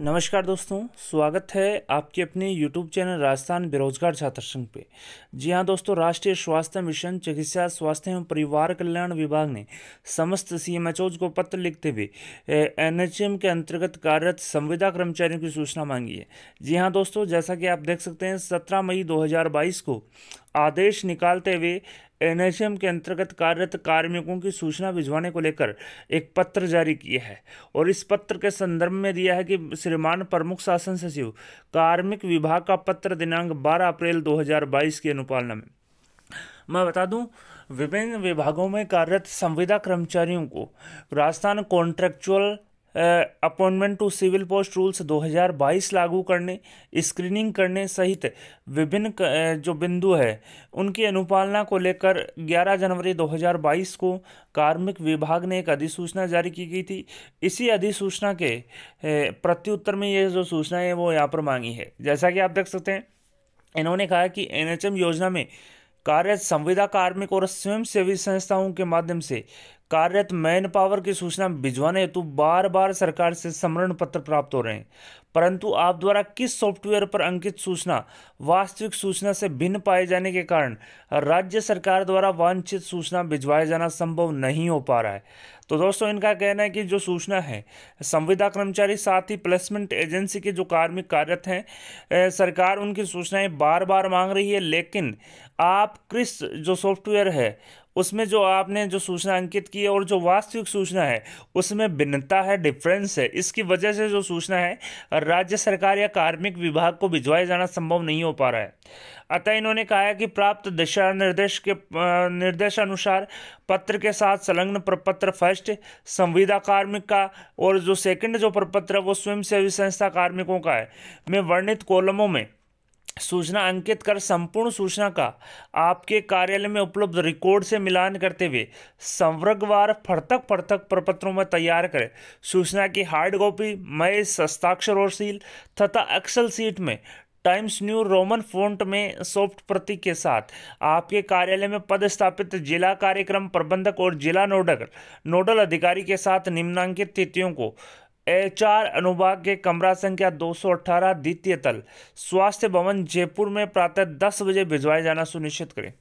नमस्कार दोस्तों, स्वागत है आपके अपने YouTube चैनल राजस्थान बेरोजगार छात्र संघ पे। जी हाँ दोस्तों, राष्ट्रीय स्वास्थ्य मिशन, चिकित्सा, स्वास्थ्य एवं परिवार कल्याण विभाग ने समस्त सी एम को पत्र लिखते हुए एनएचएम के अंतर्गत कार्यरत संविदा कर्मचारियों की सूचना मांगी है। जी हाँ दोस्तों, जैसा कि आप देख सकते हैं, सत्रह मई दो हज़ार बाईस को आदेश निकालते हुए एनएचएम के अंतर्गत कार्यरत कार्मिकों की सूचना भिजवाने को लेकर एक पत्र जारी किया है और इस पत्र के संदर्भ में दिया है कि श्रीमान प्रमुख शासन सचिव कार्मिक विभाग का पत्र दिनांक 12 अप्रैल 2022 की अनुपालना में। मैं बता दूँ, विभिन्न विभागों में कार्यरत संविदा कर्मचारियों को Rajasthan contractual appointment to civil post rules 2022 लागू करने, स्क्रीनिंग करने सहित विभिन्न जो बिंदु है, उनकी अनुपालना को लेकर 11 जनवरी 2022 को कार्मिक विभाग ने एक अधिसूचना जारी की गई थी। इसी अधिसूचना के प्रत्युत्तर में ये जो सूचना है, वो यहाँ पर मांगी है। जैसा कि आप देख सकते हैं, इन्होंने कहा कि एनएचएम योजना में कार्यरत संविदा कार्मिक और स्वयंसेवी संस्थाओं के माध्यम से कार्यरत मैन पावर की सूचना भिजवाने हेतु बार बार सरकार से समरण पत्र प्राप्त हो रहे हैं। परंतु आप द्वारा किस सॉफ्टवेयर पर अंकित सूचना, वास्तविक सूचना से भिन्न पाए जाने के कारण राज्य सरकार द्वारा वांछित सूचना भिजवाया जाना संभव नहीं हो पा रहा है? तो दोस्तों, इनका कहना है कि जो सूचना है, संविदा कर्मचारी साथ ही प्लेसमेंट एजेंसी के जो कार्मिक कार्यरत हैं सरकार उनकी सूचनाएँ बार बार मांग रही है, लेकिन आप क्रिस जो सॉफ्टवेयर है उसमें जो आपने जो सूचना अंकित की है और जो वास्तविक सूचना है, उसमें भिन्नता है डिफरेंस है। इसकी वजह से जो सूचना है, राज्य सरकार या कार्मिक विभाग को भिजवाया जाना संभव नहीं हो पा रहा है। अतः इन्होंने कहा है कि प्राप्त दिशा निर्देश के निर्देशानुसार पत्र के साथ संलग्न प्रपत्र फ़र्स्ट, संविदा कार्मिक का, और जो सेकंड जो प्रपत्र है, वो स्वयंसेवी संस्था कार्मिकों का है। में वर्णित कॉलमों में सूचना अंकित कर संपूर्ण सूचना का आपके कार्यालय में उपलब्ध रिकॉर्ड से मिलान करते हुए संवर्गवार फर्तक फर्तक प्रपत्रों में तैयार करें। सूचना की हार्ड कॉपी मय हस्ताक्षर और सील तथा एक्सल सीट में टाइम्स न्यू रोमन फोंट में सॉफ्ट प्रति के साथ आपके कार्यालय में पद स्थापित जिला कार्यक्रम प्रबंधक और जिला नोडल नोडल अधिकारी के साथ निम्नांकित तिथियों को एचआर अनुभाग के कमरा संख्या 218 द्वितीय तल, स्वास्थ्य भवन, जयपुर में प्रातः 10 बजे भिजवाए जाना सुनिश्चित करें।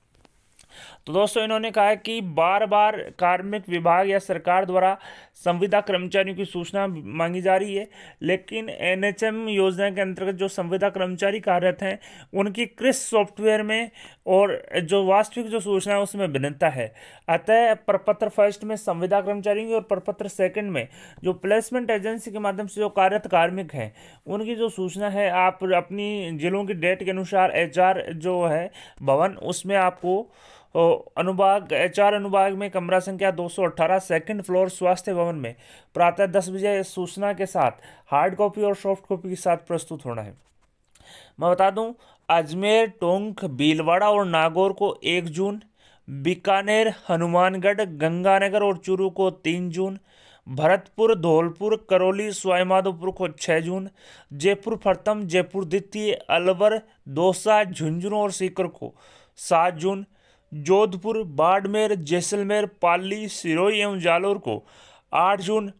तो दोस्तों, इन्होंने कहा कि बार बार कार्मिक विभाग या सरकार द्वारा संविदा कर्मचारियों की सूचना मांगी जा रही है, लेकिन एनएचएम योजना के अंतर्गत जो संविदा कर्मचारी कार्यरत हैं, उनकी क्रिस सॉफ्टवेयर में और जो वास्तविक जो सूचना है उसमें भिन्नता है। अतः प्रपत्र फ़र्स्ट में संविदा कर्मचारियों की और प्रपत्र सेकंड में जो प्लेसमेंट एजेंसी के माध्यम से जो कार्यरत कार्मिक हैं, उनकी जो सूचना है, आप अपनी जिलों की डेट के अनुसार एचआर जो है, भवन, उसमें आपको अनुभाग, एचआर अनुभाग में कमरा संख्या 218 सेकंड फ्लोर स्वास्थ्य भवन में। प्रातः दस बजे सूचना के साथ हार्ड कॉपी और सॉफ्ट कॉपी के साथ प्रस्तुत होना है। मैं बता दूँ, अजमेर, टोंक, भीलवाड़ा और नागौर को एक जून, बीकानेर, हनुमानगढ़, गंगानगर और चूरू को तीन जून, भरतपुर, धौलपुर, करौली, सवाईमाधोपुर को छः जून, जयपुर, फरतम, जयपुर, द्वितीय, अलवर, दौसा, झुंझुनू और सीकर को सात जून जोधपुर, बाड़मेर, जैसलमेर, पाली, सिरोही एवं जालोर को आठ जून,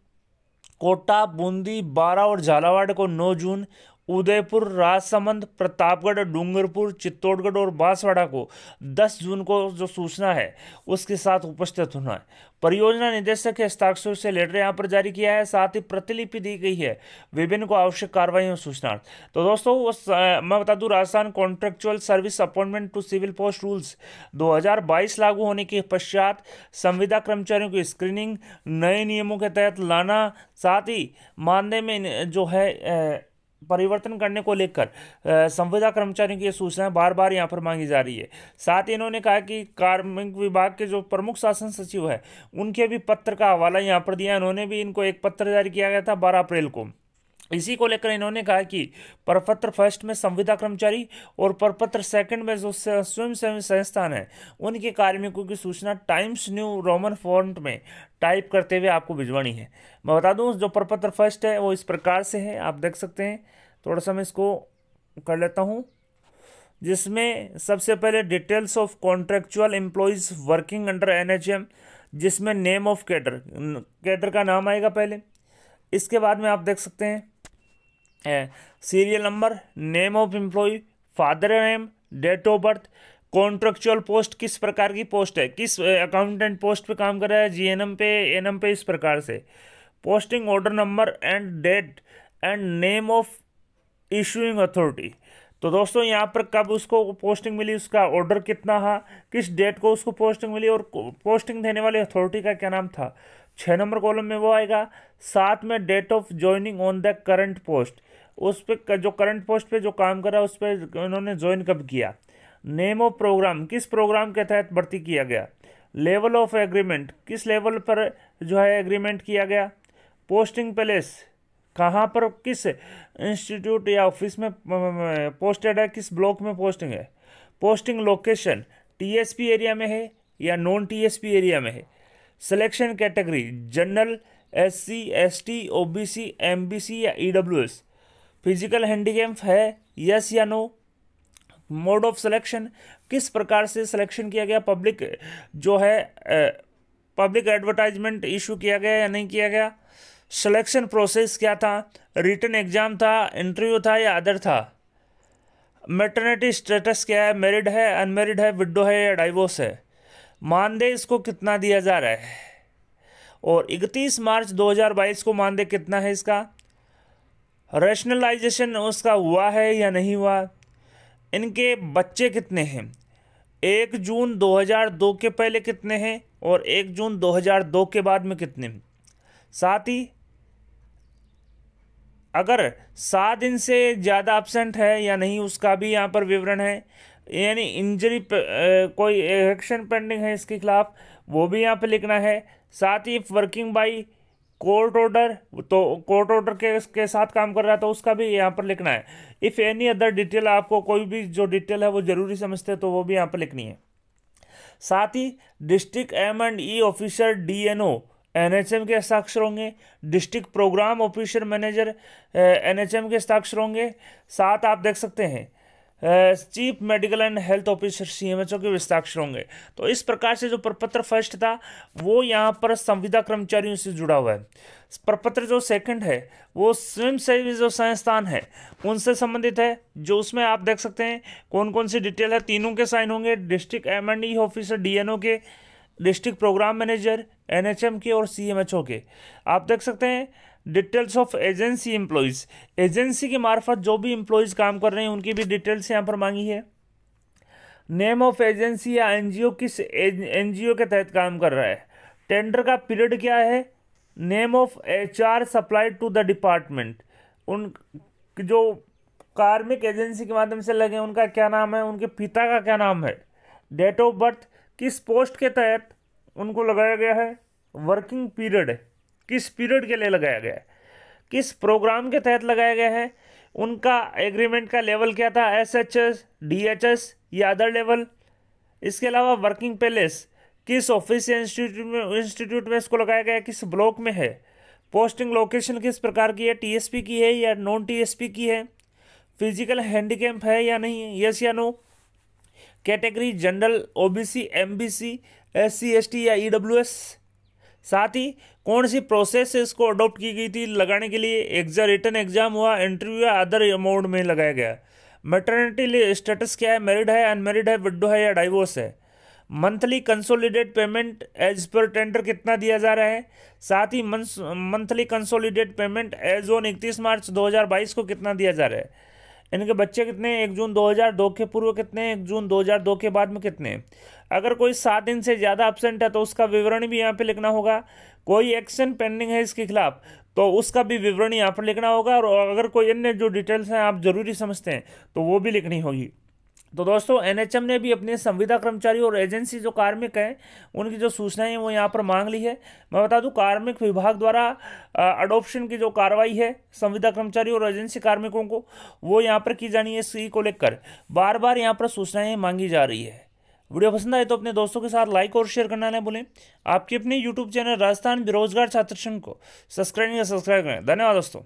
कोटा, बूंदी, बारा और झालावाड़ को नौ जून उदयपुर राजसमंद प्रतापगढ़ डूंगरपुर चित्तौड़गढ़ और बांसवाड़ा को 10 जून को जो सूचना है उसके साथ उपस्थित होना है। परियोजना निदेशक के हस्ताक्षर से लेटर यहाँ पर जारी किया है साथ ही प्रतिलिपि दी गई है विभिन्न को आवश्यक कार्रवाई और सूचना तो दोस्तों उस आ, मैं बता दूँ Rajasthan contractual service appointment to civil post rules 2022 लागू होने के पश्चात संविदा कर्मचारियों की स्क्रीनिंग नए नियमों के तहत लाना साथ ही मानदेय में जो है परिवर्तन करने को लेकर संविदा कर्मचारियों की सूचनाएँ बार बार यहाँ पर मांगी जा रही है। साथ ही इन्होंने कहा कि कार्मिक विभाग के जो प्रमुख शासन सचिव है, उनके भी पत्र का हवाला यहाँ पर दिया इन्होंने भी इनको एक पत्र जारी किया गया था बारह अप्रैल को। इसी को लेकर इन्होंने कहा कि परपत्र फ़र्स्ट में संविदा कर्मचारी और परपत्र सेकंड में जो स्वयं सेवी संस्थान है, उनके कार्मिकों की सूचना टाइम्स न्यू रोमन फॉन्ट में टाइप करते हुए आपको भिजवानी है। मैं बता दूँ, जो परपत्र फ़र्स्ट है, वो इस प्रकार से है, आप देख सकते हैं। थोड़ा सा मैं इसको कर लेता हूँ, जिसमें सबसे पहले details of contractual employees working under NHM, जिसमें नेम ऑफ़ कैडर कैडर का नाम आएगा पहले। इसके बाद में आप देख सकते हैं serial number name of employee father name date of birth contractual post किस प्रकार की पोस्ट है? किस अकाउंटेंट पोस्ट पे काम कर रहा है? जीएनएम पे एनएम पे इस प्रकार से। Posting order number and date and name of issuing authority तो दोस्तों, यहाँ पर कब उसको पोस्टिंग मिली? उसका ऑर्डर कितना था? किस डेट को उसको पोस्टिंग मिली? और पोस्टिंग देने वाली अथॉरिटी का क्या नाम था? छः नंबर कॉलम में वो आएगा। साथ में date of joining on the current post उस पर जो करंट पोस्ट पे जो काम कर रहा उस पर उन्होंने ज्वाइन कब किया? नेम ऑफ़ प्रोग्राम किस प्रोग्राम के तहत भर्ती किया गया? लेवल ऑफ़ एग्रीमेंट किस लेवल पर जो है एग्रीमेंट किया गया? पोस्टिंग प्लेस कहाँ पर, किस इंस्टीट्यूट या ऑफ़िस में पोस्टेड है? किस ब्लॉक में पोस्टिंग है? पोस्टिंग लोकेशन टीएसपी एरिया में है या नॉन टीएसपी एरिया में है? Selection category general S C S T O B C M B C या E W S physical handicap है यस या नो मोड ऑफ़ सिलेक्शन किस प्रकार से सिलेक्शन किया गया? पब्लिक जो है पब्लिक एडवर्टाइजमेंट इशू किया गया या नहीं किया गया? सिलेक्शन प्रोसेस क्या था? रिटर्न एग्ज़ाम था इंटरव्यू था या अदर था? मेटर्निटी स्टेटस क्या है? मेरिड है अनमेरिड है विडो है या डाइवोर्स है? मानदेय इसको कितना दिया जा रहा है? और 31 मार्च 2022 को मानदेय कितना है इसका? रेशनलाइजेशन उसका हुआ है या नहीं हुआ? इनके बच्चे कितने हैं? एक जून 2002 के पहले कितने हैं और एक जून 2002 के बाद में कितने हैं? साथ ही, अगर सात दिन से ज़्यादा एबसेंट है या नहीं, उसका भी यहाँ पर विवरण है। यानी इंजरी कोई एक्शन पेंडिंग है इसके खिलाफ, वो भी यहाँ पे लिखना है। साथ ही वर्किंग बाई कोर्ट ऑर्डर तो कोर्ट ऑर्डर के के साथ काम कर रहा है तो उसका भी यहाँ पर लिखना है। इफ़ एनी अदर डिटेल आपको कोई भी जो डिटेल है वो ज़रूरी समझते हैं तो वो भी यहाँ पर लिखनी है। साथ ही district M and E officer D N O N H M के हस्ताक्षर होंगे। District programme officer manager N H M के हस्ताक्षर होंगे। साथ आप देख सकते हैं chief medical and health officer C M H O के हस्ताक्षर होंगे। तो इस प्रकार से जो प्रपत्र फ़र्स्ट था, वो यहाँ पर संविदा कर्मचारियों से जुड़ा हुआ है। प्रपत्र जो सेकंड है, वो स्वयं सेवी जो संस्थान है, उनसे संबंधित है, जो उसमें आप देख सकते हैं कौन कौन सी डिटेल है, तीनों के साइन होंगे district M and E officer DNO के डिस्ट्रिक्ट प्रोग्राम मैनेजर एनएचएम के और सीएमएचओ के। आप देख सकते हैं details of agency employees agency के मार्फत जो भी एम्प्लॉयज़ काम कर रहे हैं, उनकी भी डिटेल्स यहाँ पर मांगी है। नेम ऑफ़ एजेंसी या एनजीओ किस एनजीओ के तहत काम कर रहा है? टेंडर का पीरियड क्या है? Name of H R supply to the department उन जो कार्मिक एजेंसी के माध्यम से लगे उनका क्या नाम है? उनके पिता का क्या नाम है? डेट ऑफ़ बर्थ किस पोस्ट के तहत उनको लगाया गया है? वर्किंग पीरियड किस पीरियड के लिए लगाया गया है? किस प्रोग्राम के तहत लगाया गया है? उनका एग्रीमेंट का लेवल क्या था? S H S D H S या अदर लेवल इसके अलावा वर्किंग पैलेस किस ऑफ़िस या इंस्टीट्यूट में इंस्टीट्यूट में इसको लगाया गया है? किस ब्लॉक में है? पोस्टिंग लोकेशन किस प्रकार की है? टीएसपी की है या नॉन टीएसपी की है? फ़िज़िकल हैंडीकैप है या नहीं? है यस या no category general OBC MBC SC ST या ईडब्ल्यूएस साथ ही कौन सी प्रोसेस से इसको अडॉप्ट की गई थी लगाने के लिए? एग्ज़ाम रिटर्न एग्ज़ाम हुआ इंटरव्यू या अदर अमाउंट में लगाया गया। मेटर्निटी स्टेटस क्या है? मैरिड है अनमेरिड है विडो है या डाइवोर्स है? Monthly consolidate payment as per tender कितना दिया जा रहा है? साथ ही monthly consolidate payment as on इकतीस मार्च 2022 को कितना दिया जा रहा है? इनके बच्चे कितने एक जून 2002 के पूर्व कितने एक जून 2002 के बाद में कितने अगर कोई सात दिन से ज़्यादा एबसेंट है तो उसका विवरण भी यहाँ पे लिखना होगा। कोई एक्शन पेंडिंग है इसके खिलाफ तो उसका भी विवरण यहाँ पर लिखना होगा, और अगर कोई अन्य जो डिटेल्स हैं आप ज़रूरी समझते हैं तो वो भी लिखनी होगी। तो दोस्तों एनएचएम ने भी अपने संविदा कर्मचारी और एजेंसी जो कार्मिक हैं, उनकी जो सूचनाएँ हैं, वो यहाँ पर मांग ली है। मैं बता दूँ, कार्मिक विभाग द्वारा अडोप्शन की जो कार्रवाई है, संविदा कर्मचारी और एजेंसी कार्मिकों को, वो यहाँ पर की जानी है इसी को लेकर। बार बार यहाँ पर सूचनाएँ मांगी जा रही है। वीडियो पसंद आए तो अपने दोस्तों के साथ लाइक और शेयर करना ना भूलें। आपके अपने यूट्यूब चैनल राजस्थान बेरोजगार छात्र संघ को सब्सक्राइब या सब्सक्राइब करें। धन्यवाद दोस्तों।